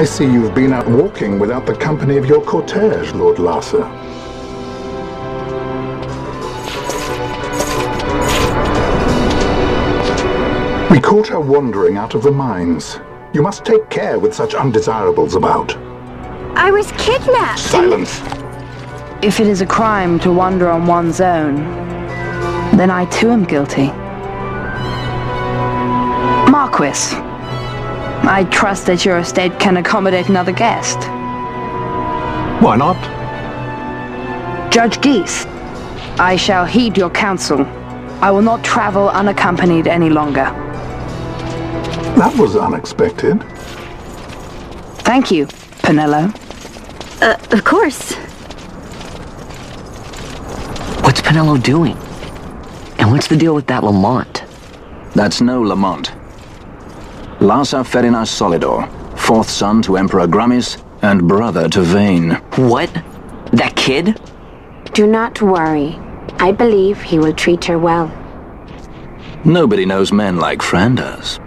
I see you've been out walking without the company of your cortege, Lord Larsa. We caught her wandering out of the mines. You must take care with such undesirables about. I was kidnapped. Silence. If it is a crime to wander on one's own, then I too am guilty. Marquis, I trust that your estate can accommodate another guest. Why not? Judge Ghis, I shall heed your counsel. I will not travel unaccompanied any longer. That was unexpected. Thank you, Penelo. Uh, of course. What's Penelo doing? And what's the deal with that Lamont? That's no Lamont. Larsa Ferrinas Solidor, fourth son to Emperor Gramis and brother to Vayne. What? That kid? Do not worry. I believe he will treat her well. Nobody knows men like Fran does.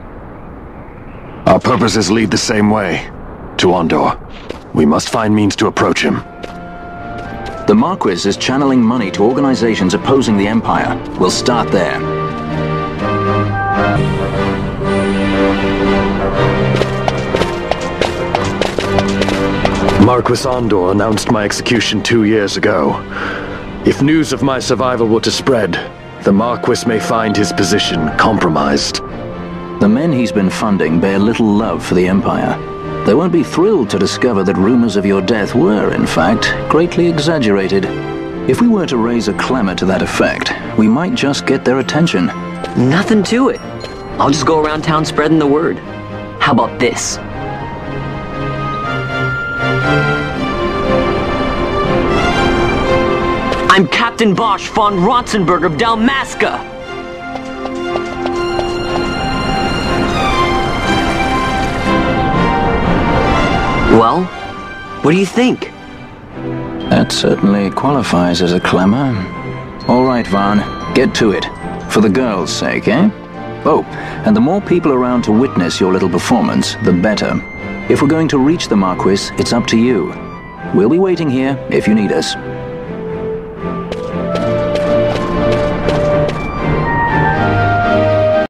Our purposes lead the same way. To Ondore. We must find means to approach him. The Marquis is channeling money to organizations opposing the Empire. We'll start there. Marquis Ondore announced my execution two years ago. If news of my survival were to spread, the Marquis may find his position compromised. The men he's been funding bear little love for the Empire. They won't be thrilled to discover that rumors of your death were, in fact, greatly exaggerated. If we were to raise a clamor to that effect, we might just get their attention. Nothing to it. I'll just go around town spreading the word. How about this? I'm Captain Basch fon Ronsenburg of Dalmasca. Well, what do you think? That certainly qualifies as a clamor. All right, Vaan, get to it. For the girl's sake, eh? Oh, and the more people around to witness your little performance, the better. If we're going to reach the Marquis, it's up to you. We'll be waiting here if you need us.